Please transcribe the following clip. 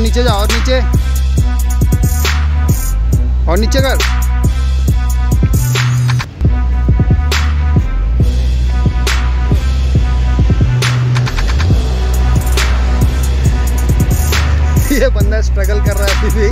नीचे जा, और नीचे। और नीचे कर। ये बंदा स्ट्रगल कर रहा है अभी भी।